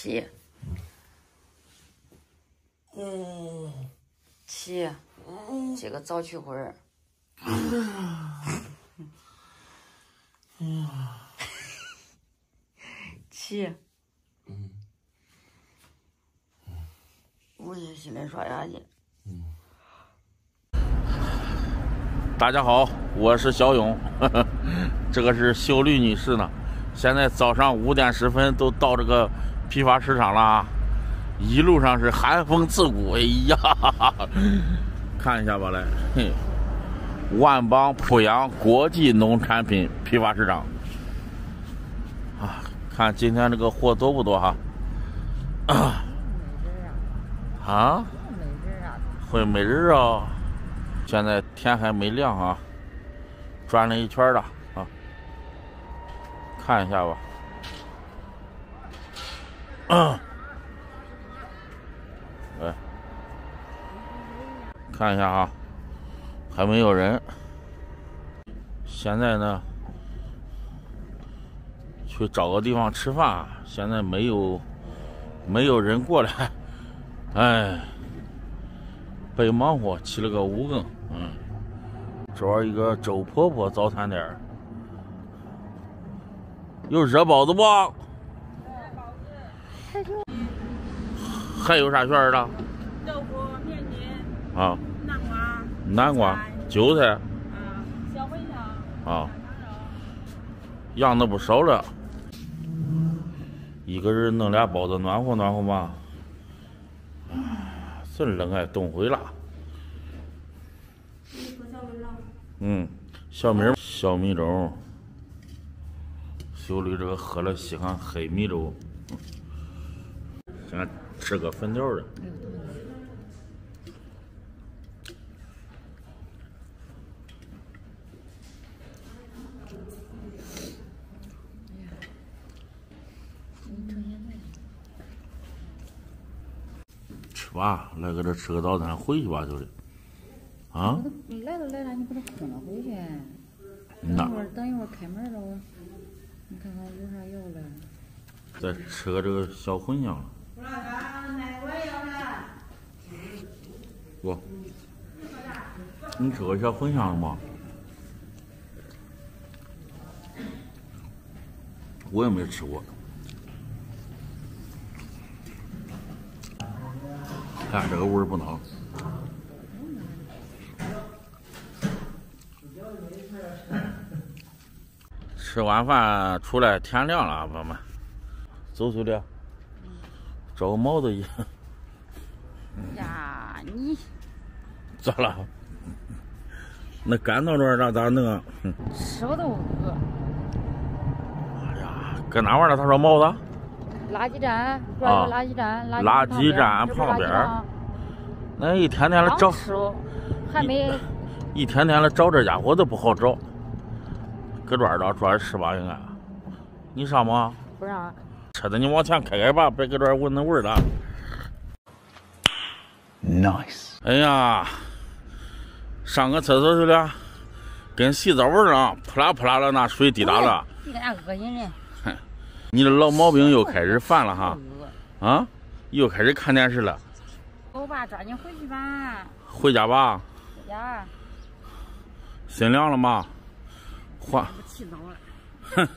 起，嗯，起，起个早去会儿。起。嗯。我也起来刷牙去。嗯。大家好，我是小勇，这个是秀丽女士呢。现在早上五点十分都到这个批发市场了，一路上是寒风刺骨。哎呀，看一下吧，来，嘿，万邦濮阳国际农产品批发市场啊，看今天这个货多不多哈？啊？啊？会没人啊？现在天还没亮啊，转了一圈了啊。看一下吧，嗯，来，看一下啊，还没有人。现在呢，去找个地方吃饭，现在没有，没有人过来，哎，白忙活起了个五更，嗯，找一个周婆婆早餐店。有热包子不？还有，还有啥馅儿的？豆腐、面筋啊，南瓜、南瓜、韭菜啊，小茴香啊，样子不少了。一个人弄俩包子，暖和暖和嘛。真冷哎，冻毁了。嗯，小米小米粥。小李这个喝了稀罕黑米粥，先吃个粉条的。吃吧，来搁这吃个早餐，回去吧，就是。啊？来都来了，你把它空着回去。等一会儿，等一会儿开门了。你看看有啥要的？再吃个这个小茴香。不，你吃个小茴香了吗？我也没吃过。看这个味儿不孬。吃完饭出来，天亮了，朋友们，走走的，找个帽子一。呀，你咋了？那干到这儿咋咋弄？吃我都饿。哎呀，搁哪玩呢？他说帽子。垃圾站，啊，垃圾站，垃圾站旁边。那一天天的找。还没。一天天的找这家伙都不好找。搁这儿了，这儿吃吧，应该。你上吗？不上。车子你往前开开吧，别搁这儿闻那味儿了。Nice。哎呀，上个厕所去了，跟洗澡味儿啊，扑啦扑啦的，那水滴答了。你看恶心人。哼，你的老毛病又开始犯了哈。啊？又开始看电视了。走吧，抓紧回去吧。回家吧。回家。心凉了吗？我气走了，哼！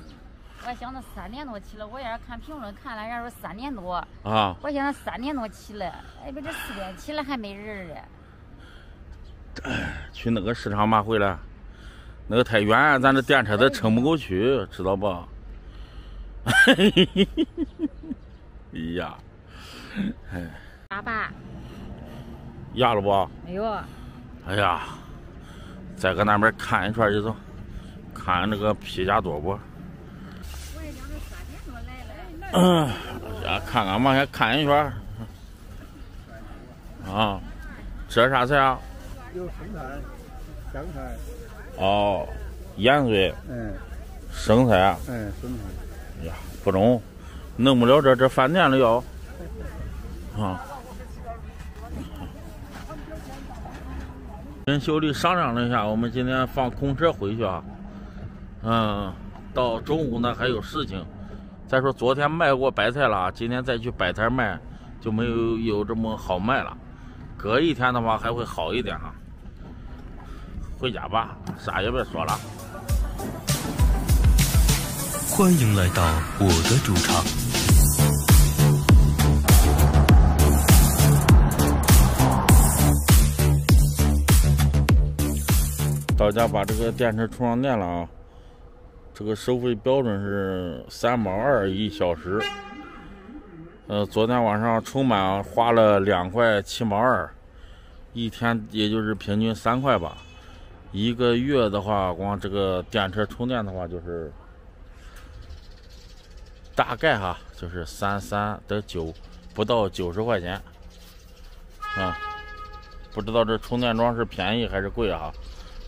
我还想着三点多起了，我也是看评论看了，人家说三点多啊。我想着三点多起来，哎，不这四点起来还没人嘞。去那个市场嘛，回来，那个太远，咱这电车都撑不过去，知道不？哎呀，哎。压吧。压了不？没有。哎呀，再搁那边看一圈就走。看那个皮夹多不？嗯，先看看嘛，先看一圈。啊，这啥菜啊？有生菜、香菜。哦，盐水。嗯。生菜。嗯，生菜。呀，不中，弄不了这这饭店里要。啊。跟小李商量了一下，我们今天放空车回去啊。嗯，到中午呢还有事情，再说昨天卖过白菜了，今天再去摆摊卖，就没有有这么好卖了。隔一天的话还会好一点啊。回家吧，啥也别说了。欢迎来到我的主场。到家把这个电池充上电了啊。这个收费标准是三毛二一小时。呃，昨天晚上充满花了两块七毛二，一天也就是平均三块吧。一个月的话，光这个电车充电的话，就是大概哈，就是三三得九，不到九十块钱。啊，不知道这充电桩是便宜还是贵啊，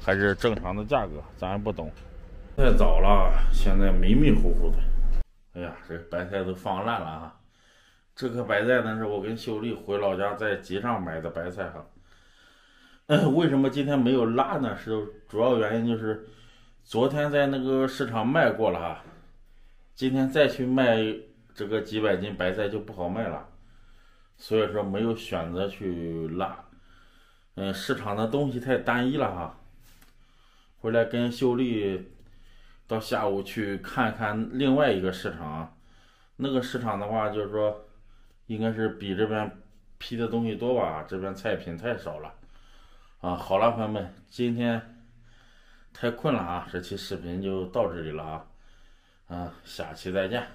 还是正常的价格，咱也不懂。太早了，现在迷迷糊糊的。哎呀，这白菜都放烂了啊。这颗白菜呢，是我跟秀丽回老家在集上买的白菜哈。为什么今天没有拉呢？是主要原因就是昨天在那个市场卖过了哈，今天再去卖这个几百斤白菜就不好卖了，所以说没有选择去拉。嗯，市场的东西太单一了哈。回来跟秀丽。到下午去看看另外一个市场，那个市场的话，就是说，应该是比这边批的东西多吧？这边菜品太少了。啊，好了，朋友们，今天太困了啊，这期视频就到这里了啊，啊，下期再见。